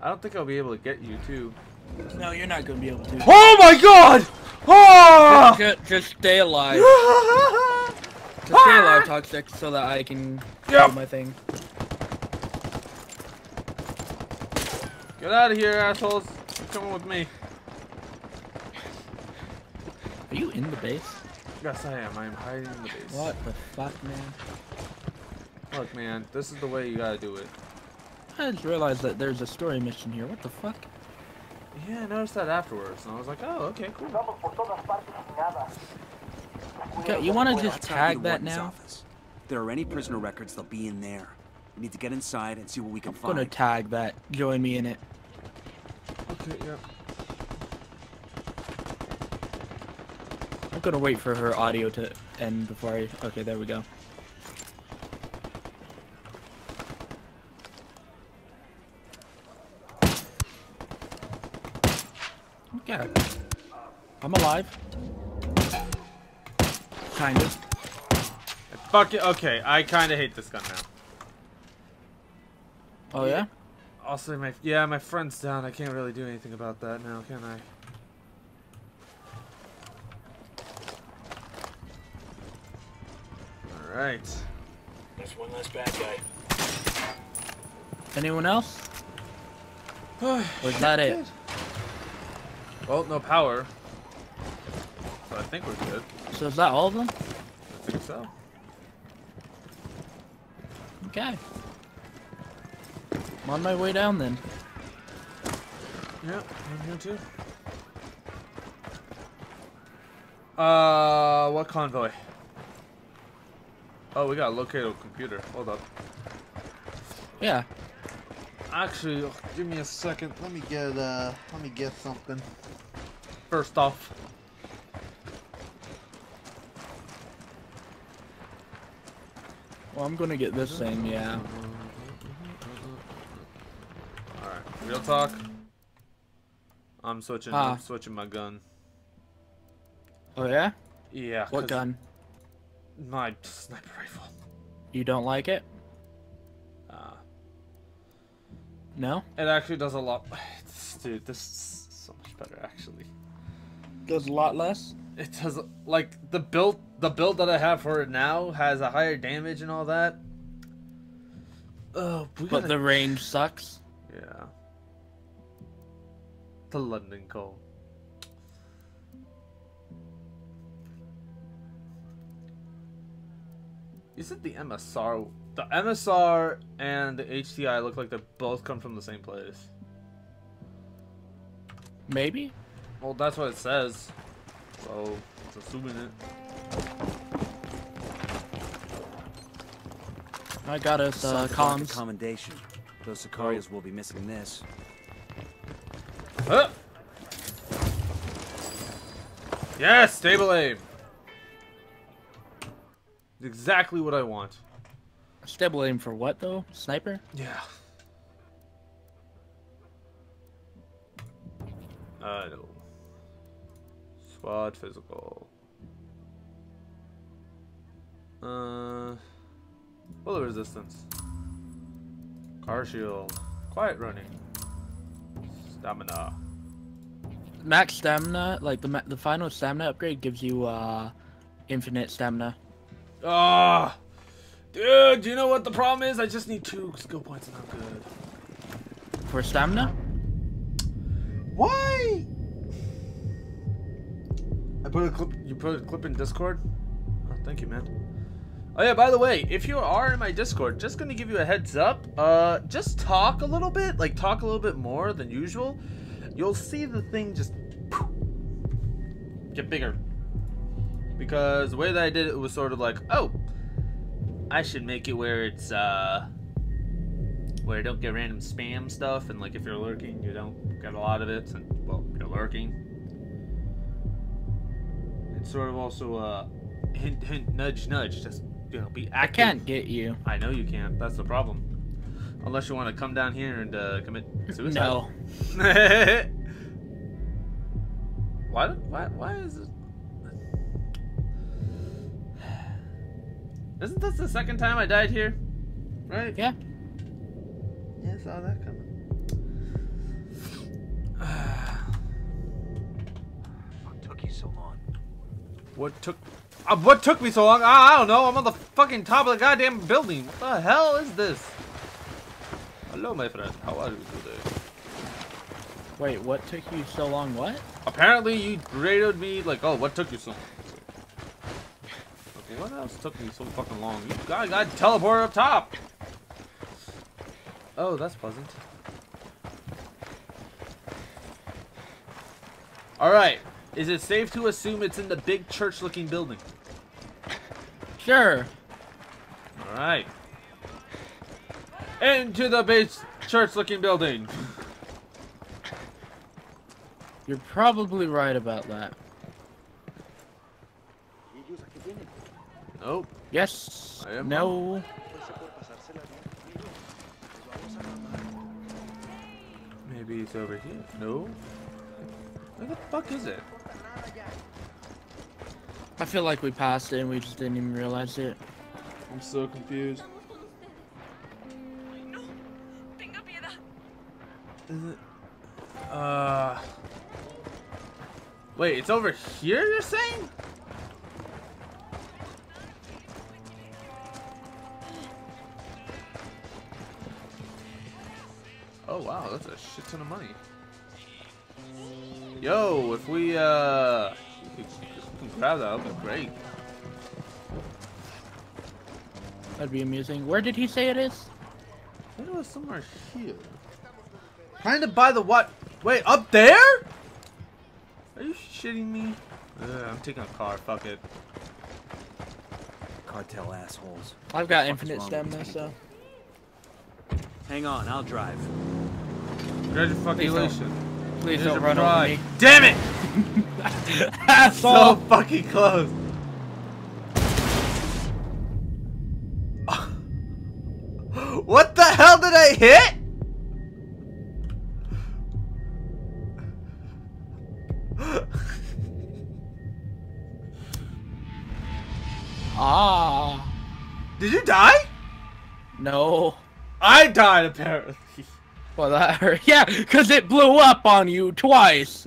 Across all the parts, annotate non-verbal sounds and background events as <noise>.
I don't think I'll be able to get you too. No, you're not gonna be able to. Oh my god! Oh! Just, just stay alive. <laughs> Just stay alive, Toxic, so that I can Yep. do my thing. Get out of here, assholes! You're coming with me. Are you in the base? Yes, I am. I am hiding in the base. What the fuck, man? Look, man, this is the way you gotta do it. I just realized that there's a story mission here. What the fuck? Yeah, I noticed that afterwards, and I was like, oh, okay, cool. Okay, you wanna just tag that warden's now? Office. If there are any prisoner records, they'll be in there. We need to get inside and see what we can I'm gonna tag that. Join me in it. Okay, yeah. I'm gonna wait for her audio to end before I. Okay, there we go. Okay. I'm alive. Kind of. Fuck it. Okay, I kind of hate this gun now. Oh yeah? Also, my yeah, my friend's down. I can't really do anything about that now, can I? All right. That's one less bad guy. Anyone else? <sighs> Or is that it? Well, no power. So I think we're good. So is that all of them? I think so. Okay. I'm on my way down then. Yeah, I'm here too. Uh, what convoy? Oh, we got locate a computer. Hold up. Yeah. Actually, ugh, give me a second. Let me get uh, let me get something. First off, Well, I'm gonna get this thing, yeah. all right. Real talk. I'm switching. Ah. I'm switching my gun. Oh yeah? Yeah. What gun? My sniper rifle. You don't like it? No? it actually does a lot. <sighs> Dude, this is so much better actually. Does a lot less? It does like the build the build that I have for it now has a higher damage and all that. Oh, we But gotta- the range sucks. yeah. The London call. Is it the MSR the MSR and the HTI look like they both come from the same place? Maybe? Well, that's what it says. So, it's assuming it. I got us uh, Something about the comms. commendation. Those Sicarios will be missing this. Huh! Yes, stable aim. Exactly what I want. Stable aim for what though? Sniper? Yeah. Uh, no. Squad physical. Uh, bullet resistance. Car shield. Quiet running. Stamina. Max stamina, like the ma- the final stamina upgrade gives you uh infinite stamina. Ah, dude, do you know what the problem is? I just need two skill points and I'm good. For stamina? Why? I put a clip. You put a clip in Discord. Oh, thank you, man. Oh yeah. By the way, if you are in my Discord, just gonna give you a heads up. Uh, just talk a little bit, like talk a little bit more than usual. You'll see the thing just get bigger. Because the way that I did it was sort of like, oh, I should make it where it's uh where you don't get random spam stuff and like if you're lurking you don't get a lot of it and well you're lurking. It's sort of also uh hint hint nudge nudge just you know be I can't get you. i know you can't. That's the problem. Unless you want to come down here and uh commit suicide. No. <laughs> why why why is it Isn't this the second time I died here? Right? Yeah. Yeah, I saw that coming. <sighs> what took you so long? What took... Uh, what took me so long? I, I don't know. I'm on the fucking top of the goddamn building. What the hell is this? Hello, my friend. How are you today? Wait, what took you so long? What? Apparently you radioed me like, oh, what took you so long? Okay, what else took me so fucking long? You got, got teleporter up top. Oh, that's pleasant. All right. Is it safe to assume it's in the big church-looking building? Sure. All right. Into the big church-looking building. You're probably right about that. Nope. Yes. I am No. Maybe it's over here. No. Where the fuck is it? I feel like we passed it and we just didn't even realize it. I'm so confused. No, tenga piedad. Is it? Uh. Wait, it's over here. You're saying? Shit ton of money. Yo, if we uh, if we can grab that, that'd be great. That'd be amusing. Where did he say it is? I think it was somewhere here. Kind of by the what? Wait, up there? Are you shitting me? Ugh, I'm taking a car. Fuck it. Cartel assholes. I've got What the fuck is infinite wrong stem with though, these so. Hang on, I'll drive. Congratulations. Please Here's don't run over me. Damn it! <laughs> So fucking close. <laughs> what the hell did I hit? <laughs> Ah. Did you die? No. I died apparently. Well, that hurt. <laughs> Yeah, because it blew up on you twice.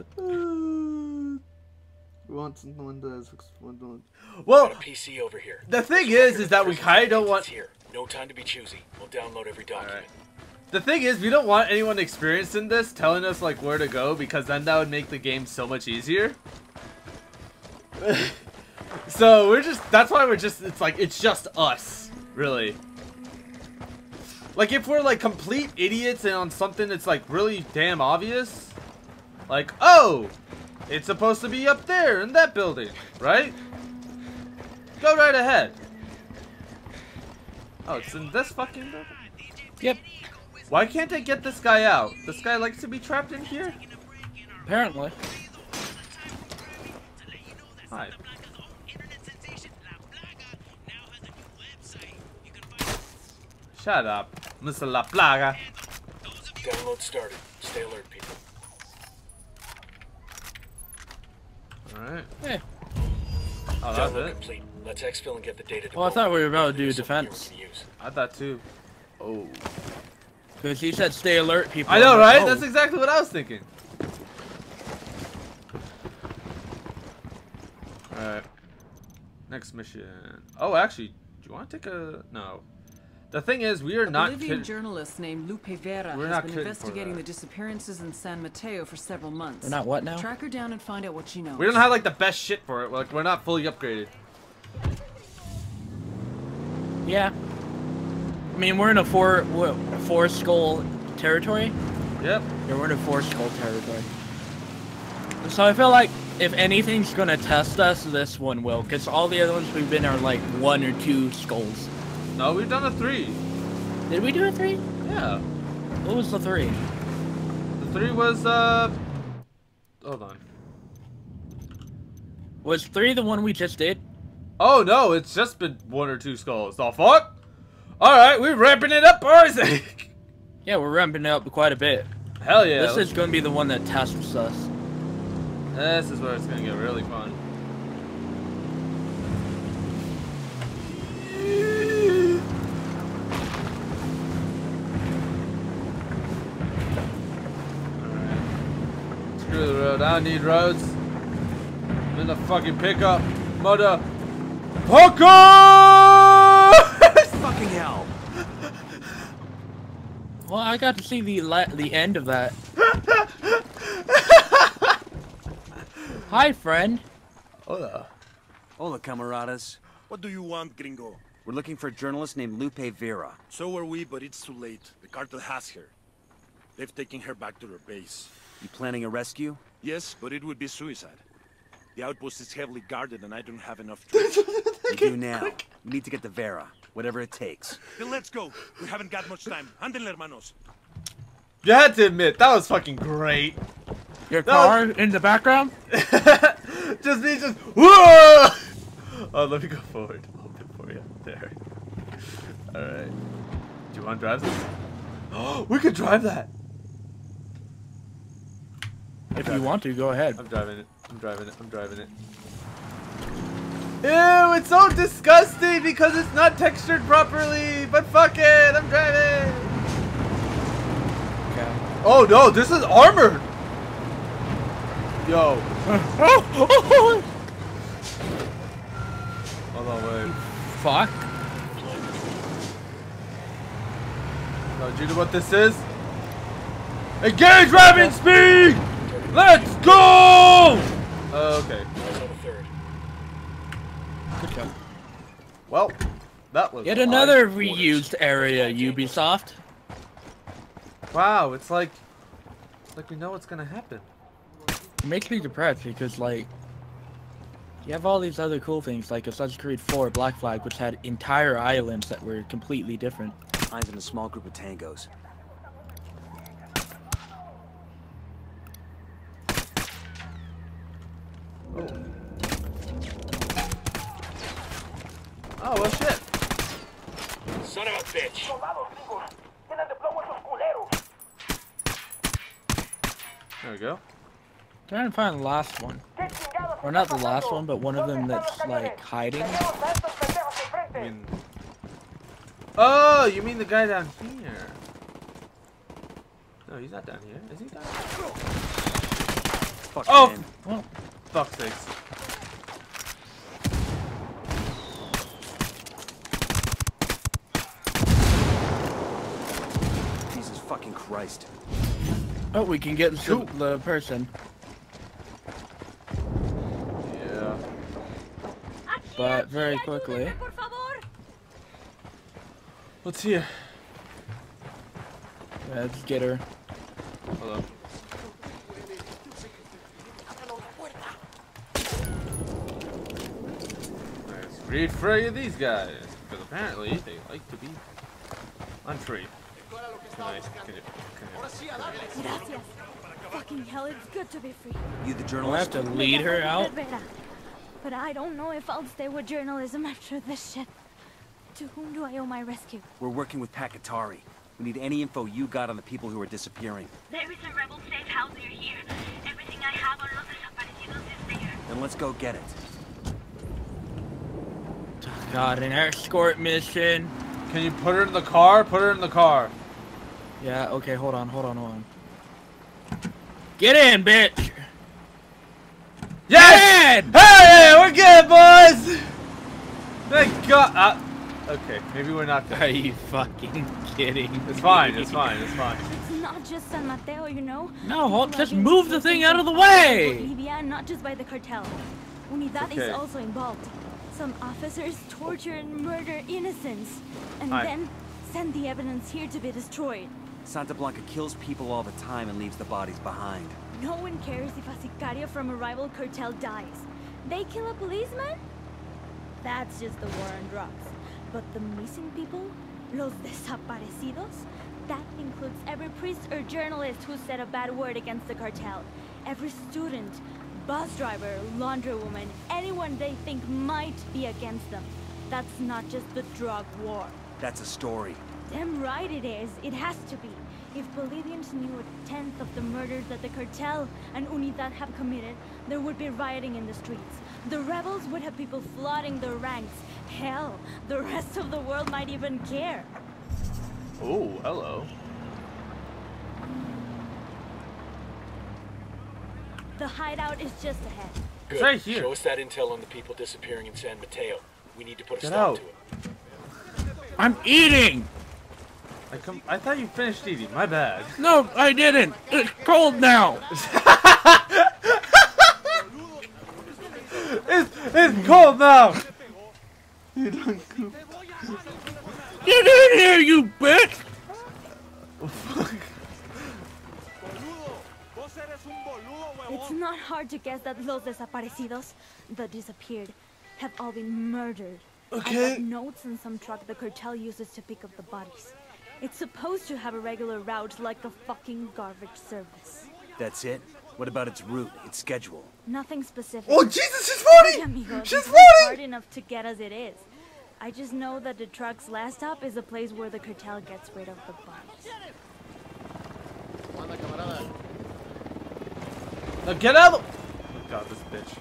Once one does. One does. Well, a PC over here. the thing is, is that we kind of don't want. Here. No time to be choosy. We'll download every document. The thing is, we don't want anyone experienced in this telling us like where to go because then that would make the game so much easier. <laughs> so we're just that's why we're just it's like it's just us, really. Like if we're like complete idiots and on something that's like really damn obvious, like oh, it's supposed to be up there in that building, right? Go right ahead. Oh, it's in this fucking building. Yep. Why can't I get this guy out? This guy likes to be trapped in here? Apparently. Hi. Shut up, Mr. La Plaga. Download started. Stay alert, people. Alright. Yeah. Oh, that's Download it? complete. Let's exfil and get the data to Well, I thought we were about to do there's defense. here we can use. I thought too. Oh. Because he said stay alert, people. I know, right? oh. That's exactly what I was thinking. Alright. Next mission. Oh, actually, do you want to take a... No. The thing is, we are A not Bolivian kidding. journalist named Lupe Vera We're has not been investigating the disappearances in San Mateo for several months. We're not what now? Track her down and find out what she knows. We don't have like the best shit for it. Like we're not fully upgraded. Yeah. I mean, we're in a four, what, four skull territory. Yep. Yeah, we're in a four skull territory. So I feel like if anything's gonna test us, this one will, because all the other ones we've been are like one or two skulls. No, we've done a three. Did we do a three? Yeah. What was the three? The three was uh. Hold on. Was three the one we just did? Oh no, it's just been one or two skulls. The fuck? All right, we're ramping it up, boys. <laughs> Yeah, we're ramping it up quite a bit. Hell yeah. this is gonna be the one that tests us. This is where it's gonna get really fun. Alright. Screw the road. I don't need roads. in the fucking pickup. Mother. Fucker! <laughs> Fucking hell! Well, I got to see the la- the end of that. <laughs> Hi, friend. Hola. Hola, camaradas. What do you want, gringo? We're looking for a journalist named Lupe Vera. So are we, but it's too late. The cartel has her. They've taken her back to their base. You planning a rescue? Yes, but it would be suicide. The outpost is heavily guarded and I don't have enough <laughs> troops. You do now. We need to get to Vera, whatever it takes. then let's go. We haven't got much time. Anden, hermanos. You had to admit, that was fucking great. Your No. car in the background? <laughs> just me, just whoa! <laughs> Oh, let me go forward a little bit for you. There. All right. Do you want to drive this? Oh, <gasps> we could drive that. If you want to, go ahead. I'm driving it. I'm driving it. I'm driving it. Ew, it's so disgusting because it's not textured properly. But fuck it, I'm driving. Okay. Oh no, this is armored. Yo, <laughs> hold on, wait. Fuck. No, do you know what this is? Engage rapid speed! Let's go! Uh, okay. Eyes on the third. Good job. Well, that was Yet another reused area, Ubisoft. Wow, it's like, it's like we know what's gonna happen. It makes me depressed because, like, you have all these other cool things, like Assassin's Creed 4 Black Flag, which had entire islands that were completely different. Eyes on a small group of tangos. Oh well, shit. Son of a bitch! There we go. Trying to find the last one. Or not the last one, but one of them that's, like, hiding. I mean, oh, you mean the guy down here? No, he's not down here. Is he down here? Fuck Oh, man. Well, fuck's sakes. Jesus fucking Christ. oh, we can get the, Cool. the person. Yeah. But very quickly. What's here? Let's see. Let's get her. Hello. on. Let's free free these guys, because apparently they like to be unfree. Can I, can you, can you, Gracias. Fucking hell, it's good to be free. You the We'll journalist? have to lead her out. But I don't know if I'll stay with journalism after this shit. To whom do I owe my rescue? We're working with Pac Katari. We need any info you got on the people who are disappearing. There is a rebel safe house near here. Everything I have on los desaparecidos is there. Then let's go get it. God, an escort mission. can you put her in the car? Put her in the car. Yeah, okay, hold on, hold on, hold on. Get in, bitch! Yes! Get in! Hey, we're good, boys! Thank God. Uh, okay, maybe we're not Are you fucking kidding? It's fine, it's fine, it's fine. It's not just San Mateo, you know. No, hold, just move the thing out of the way! Bolivia, not just by the cartel. Unidad okay. is also involved. Some officers torture and murder innocents, and Hi. then send the evidence here to be destroyed. Santa Blanca kills people all the time and leaves the bodies behind. No one cares if a sicario from a rival cartel dies. They kill a policeman? That's just the war on drugs. But the missing people, los desaparecidos, that includes every priest or journalist who said a bad word against the cartel. Every student, bus driver, laundry woman, anyone they think might be against them. That's not just the drug war. That's a story. Damn right it is. It has to be. If Bolivians knew a tenth of the murders that the cartel and Unidad have committed, there would be rioting in the streets. The rebels would have people flooding their ranks. Hell, the rest of the world might even care. Oh, hello. The hideout is just ahead. Good. It's right here. Show us that intel on the people disappearing in San Mateo. We need to put a Get stop out. to it. I'm eating! I come. I thought you finished eating. My bad. No, I didn't! It's cold now! <laughs> It's it's cold now. Get in here, you bitch! It's not hard to guess that los desaparecidos, the disappeared, have all been murdered. Okay. I Okay. got notes in some truck the cartel uses to pick up the bodies. It's supposed to have a regular route like a fucking garbage service. That's it? What about its route, its schedule? Nothing specific. Oh Jesus, she's Ay, funny. amigo, She's this was hard enough to get as it is. I just know that the truck's last stop is a place where the cartel gets rid of the bodies. Now get out. Of... Oh God, this bitch.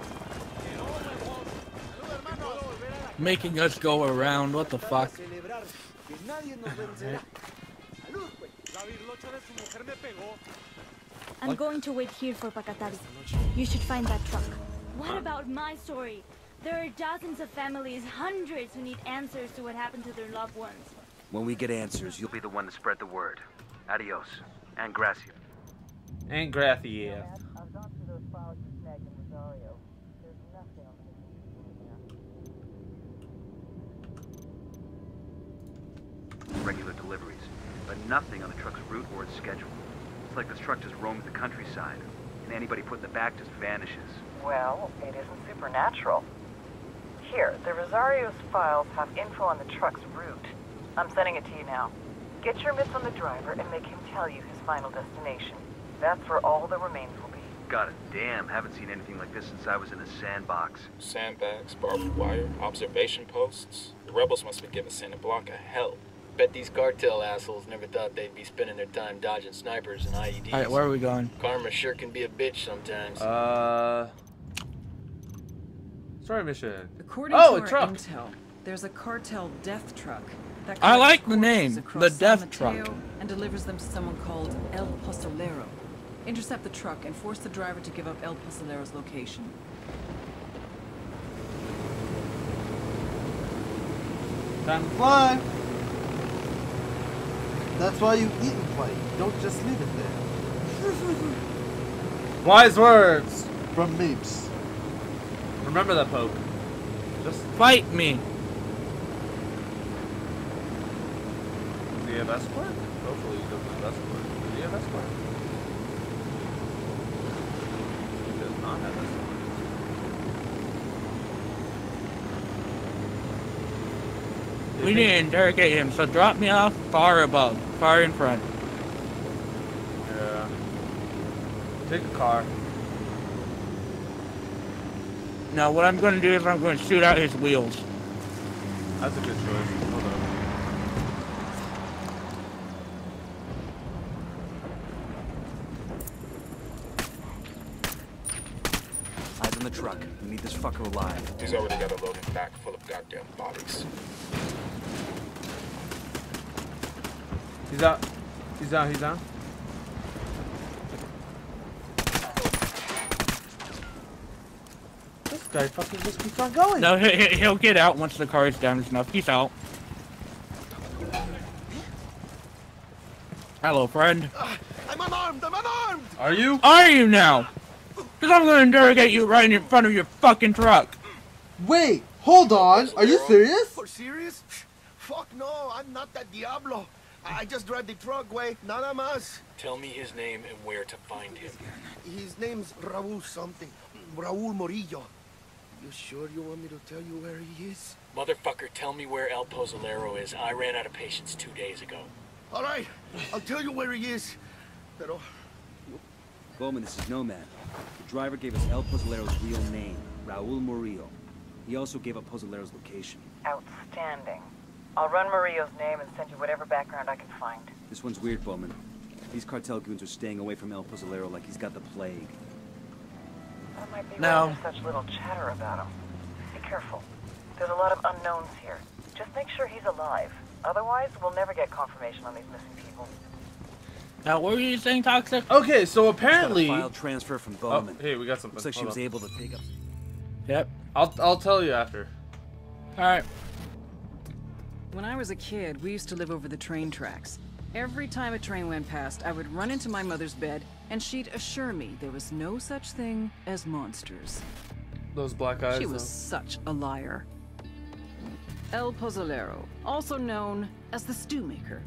Making us go around, what the fuck? I'm going to wait here for Pac Katari. You should find that truck. What about my story? There are dozens of families, hundreds who need answers to what happened to their loved ones. When we get answers, you'll be the one to spread the word. Adios. And gracias. And Grathy, regular deliveries, but nothing on the truck's route or its schedule. It's like this truck just roams the countryside, and anybody put in the back just vanishes. Well, it isn't supernatural. Here, the Rosario's files have info on the truck's route. I'm sending it to you now. Get your mitts on the driver and make him tell you his final destination. That's where all the remains will be. Got it. Damn, haven't seen anything like this since I was in a sandbox. Sandbags, barbed wire, observation posts. The rebels must be giving Santa Blanca hell. Bet these cartel assholes never thought they'd be spending their time dodging snipers and IEDs. Alright, where are we going? Karma sure can be a bitch sometimes. Uh. Story mission. According Oh, to a our truck. intel, there's a cartel death truck that I like the name, the death truck. And delivers them to someone called El Pozolero. Intercept the truck and force the driver to give up El Pozolero's location. Time to fly. That's why you eat and fly. Don't just leave it there. <laughs> Wise words. From Meeps. Remember that poke. Just Fight me! does he have escort? Hopefully he doesn't have escort. Does he have escort? He does not have escort. We need to interrogate him, so drop me off far above, far in front. Yeah. Take a car. Now, what I'm going to do is I'm going to shoot out his wheels. That's a good choice. Hold on. Eyes on the truck. We need this fucker alive. He's already got a loading back full of goddamn bodies. He's out. He's out. He's out. This guy fucking just keeps on going. No, he- he- he'll get out once the car is damaged enough. He's out. Hello, friend. Ah, I'm unarmed! I'm unarmed! Are you? Are you now? Because I'm going to interrogate you right in front of your fucking truck. Wait, hold on. Are you serious? For serious? Fuck no, I'm not that Diablo. I just drive the truck, way, nada más. Tell me his name and where to find him. His name's Raul something. Raul Murillo. You sure you want me to tell you where he is? Motherfucker, tell me where El Pozolero is. I ran out of patience two days ago. All right, I'll tell you where he is. Pero Bowman, this is Nomad. The driver gave us El Pozolero's real name, Raul Murillo. He also gave up Pozolero's location. Outstanding. I'll run Mario's name and send you whatever background I can find. This one's weird, Bowman. These cartel goons are staying away from El Pozolero like he's got the plague. That might be No. why there's such little chatter about him. Be careful. There's a lot of unknowns here. Just make sure he's alive. Otherwise, we'll never get confirmation on these missing people. Now, what were you saying, Toxic? Okay, so Just got a apparently. file transfer from Oh, Bowman. hey, we got something. Looks like she Hold was on. able to pick up. Yep. I'll I'll tell you after. Alright. When I was a kid, we used to live over the train tracks. Every time a train went past, I would run into my mother's bed, and she'd assure me there was no such thing as monsters. Those black eyes. She was though. such a liar. El Pozolero, also known as the Stew Maker.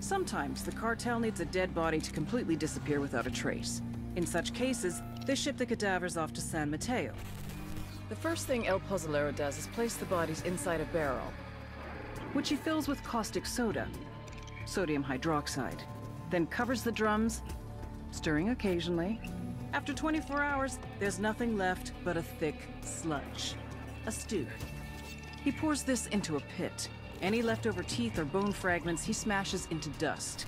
Sometimes the cartel needs a dead body to completely disappear without a trace. In such cases, they ship the cadavers off to San Mateo. The first thing El Pozolero does is place the bodies inside a barrel, which he fills with caustic soda, sodium hydroxide, then covers the drums, stirring occasionally. After 24 hours, there's nothing left but a thick sludge. A stew. He pours this into a pit. Any leftover teeth or bone fragments he smashes into dust.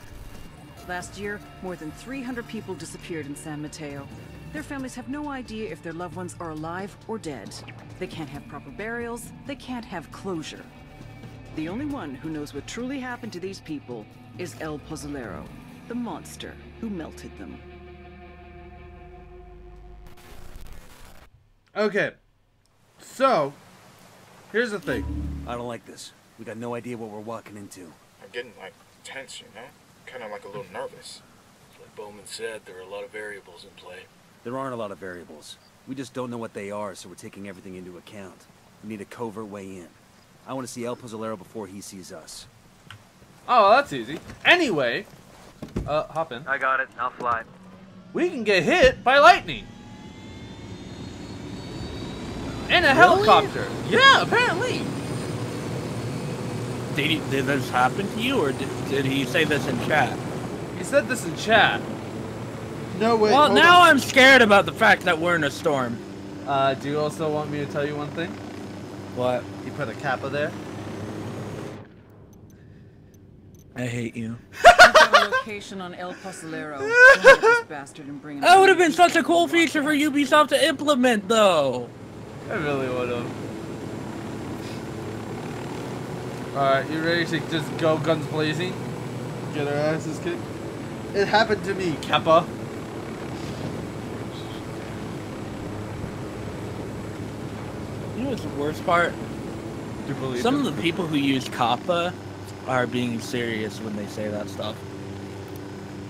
Last year, more than 300 people disappeared in San Mateo. Their families have no idea if their loved ones are alive or dead. They can't have proper burials, they can't have closure. The only one who knows what truly happened to these people is El Pozolero, the monster who melted them. Okay. So, here's the thing. I don't like this. We got no idea what we're walking into. I'm getting like tense, you know? Kind of like a little nervous. Like Bowman said, there are a lot of variables in play. There aren't a lot of variables. We just don't know what they are, so we're taking everything into account. We need a covert way in. I want to see El Pozolero before he sees us. Oh, that's easy. Anyway, uh, hop in. I got it. I'll fly. We can get hit by lightning. In a helicopter. Yeah, apparently. Did, he, did this happen to you, or did, did he say this in chat? He said this in chat. No way. well, now on. I'm scared about the fact that we're in a storm. Uh, do you also want me to tell you one thing? What? He put a kappa there. I hate you. Location on El Pozolero. <laughs> Don't let this bastard and bring That would have been such a cool feature for Ubisoft to implement, though. I really would have. Alright, you ready to just go guns blazing? Get our asses kicked. It happened to me, Kappa. What's the worst part? Do you believe Some him? of the people who use Kappa are being serious when they say that stuff.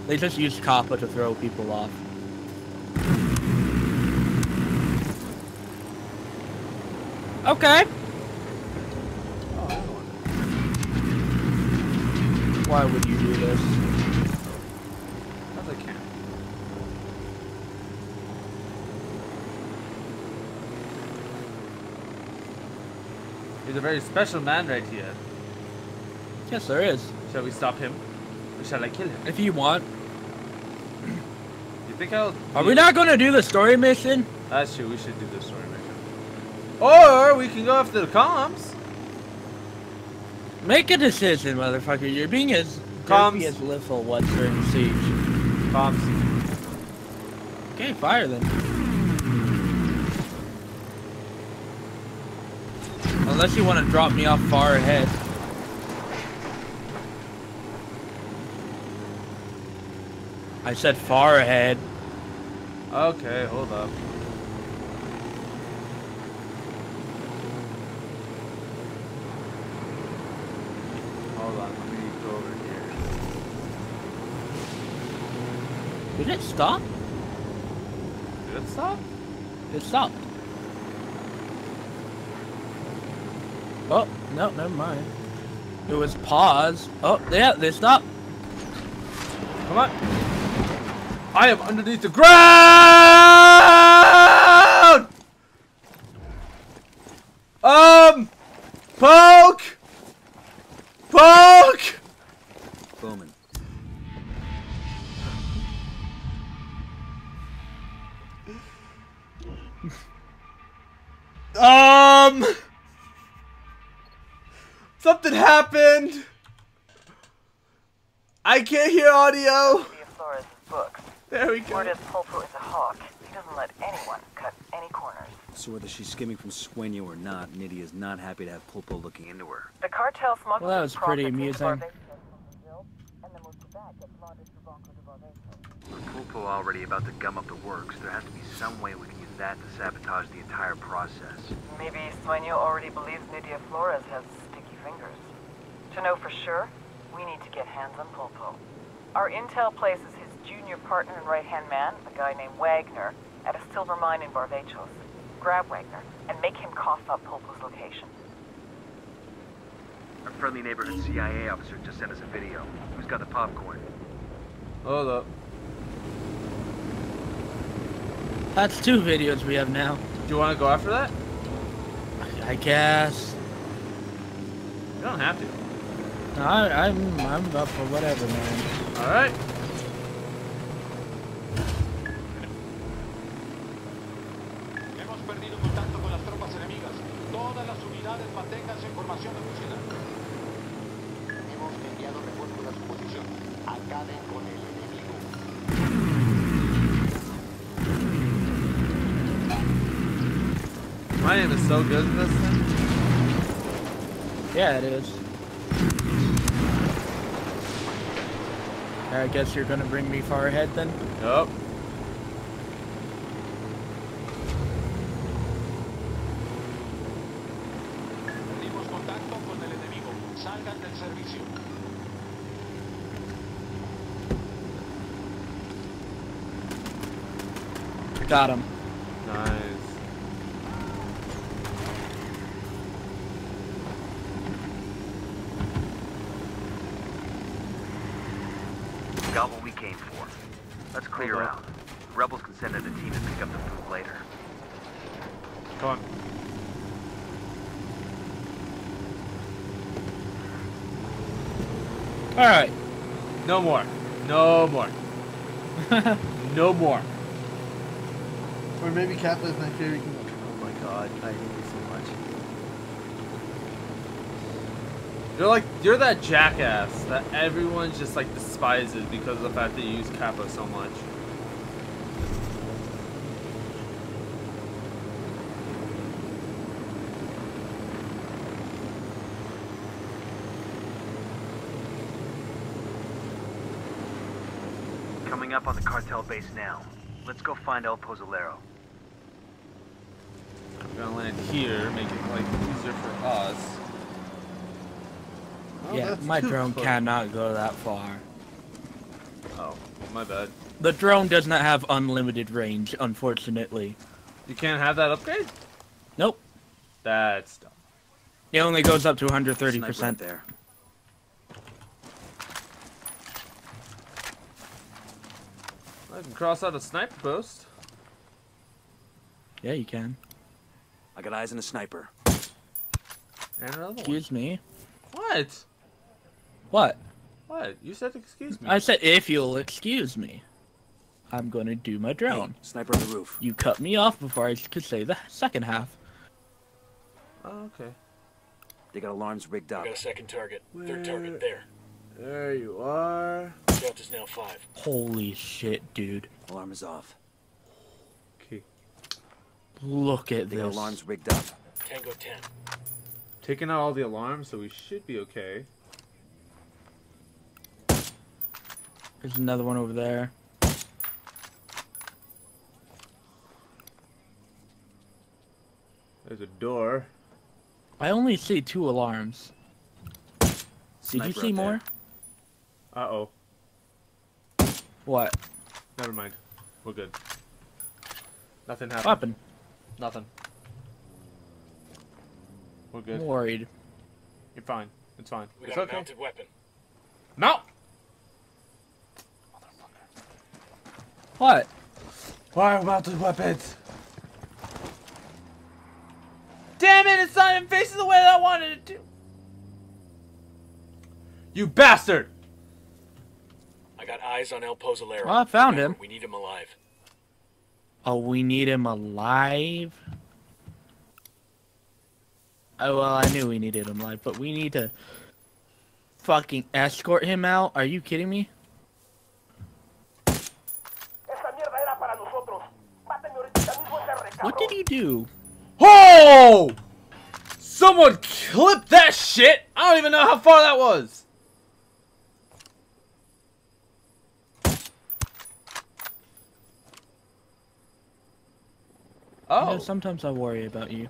They just use Kappa to throw people off. Okay. Why would you do this? Because I can. He's a very special man right here. Yes, there is. Shall we stop him? Or shall I kill him? If you want. You think I'll... Are we not going to do the story mission? That's true, we should do the story mission. Or we can go after the comms. Make a decision, motherfucker. You're being as Comms. as Little once during Siege. Comms. Okay, fire then. Unless you want to drop me off far ahead. I said far ahead. Okay, hold up. Hold on, let me go over here. Did it stop? Did it stop? It stopped. Oh, no, never mind. It was pause. Oh, yeah, they stopped. Come on. I am underneath the ground! Um, poke! Poke! Bowman. Um, something happened. I can't hear audio. There we go. Word is Pulpo is a hawk. He doesn't let anyone cut any corners. So whether she's skimming from Sueño or not, Nydia is not happy to have Pulpo looking into her. The cartel smuggles Well, that was pretty amusing. Barbados from Brazil, and then moves to back gets laundered through Banco de Barbados. With Pulpo already about to gum up the works, there has to be some way we can use that to sabotage the entire process. Maybe Sueño already believes Nydia Flores has sticky fingers. To know for sure, we need to get hands on Pulpo. Our intel places his junior partner and right-hand man, a guy named Wagner, at a silver mine in Barvechos. Grab Wagner and make him cough up Pulpo's location. Our friendly neighborhood CIA officer just sent us a video. Who's got the popcorn? Hold up. That's two videos we have now. Do you want to go after that? I guess. You don't have to. I, I'm I'm up for whatever, man. All right. Hemos perdido contacto con las tropas enemigas. Todas las unidades manténganse en formación de búsqueda. Hemos enviado refuerzos a su posición. Acaben con el enemigo. My aim is so good in this thing. Yeah, it is. I guess you're gonna bring me far ahead then? Yup. Perdimos contacto Got what we came for. Let's clear Hold up. out. Rebels can send in a team to pick up the food later. Come on. All right. No more. No more. <laughs> no more. Or maybe Kappa is my favorite. Oh my god, I hate you so much. You're like you're that jackass that everyone just like despises because of the fact that you use Kappa so much. Coming up on the cartel base now. Let's go find El Pozolero. I'm gonna land here, make it like easier for us. Oh, yeah, my drone close. cannot go that far. Oh, my bad. The drone does not have unlimited range, unfortunately. You can't have that upgrade? Nope. That's dumb. It only goes up to 130%. Right there. I can cross out a sniper post. Yeah, you can. I got eyes on a sniper. And another one. Excuse me. What? What? What? You said excuse me. I said if you'll excuse me. I'm gonna do my drone. sniper on the roof. You cut me off before I could say the second half. Oh, okay. They got alarms rigged up. Got a second target. Third target there. There you are. Delta's now five. Holy shit, dude. Alarm is off. Okay. Look at They got this. alarms rigged up. Tango 10. Taking out all the alarms, so we should be okay. There's another one over there. There's a door. I only see two alarms. Did you see more? Uh oh. What? Never mind. We're good. Nothing happened. Happened? Nothing. We're good. I'm worried. You're fine. It's fine. We it's got okay. a mounted weapon. Mount! What? Fire mounted weapons! Damn it, it's not even facing the way that I wanted it to! You bastard! I got eyes on El Pozolero. Oh, I found Remember, him. We need him alive. Oh, we need him alive? Oh, well, I knew we needed him alive, but we need to fucking escort him out? Are you kidding me? What did he do? Oh! Someone clipped that shit! I don't even know how far that was! Oh. You know, oh. sometimes I worry about you.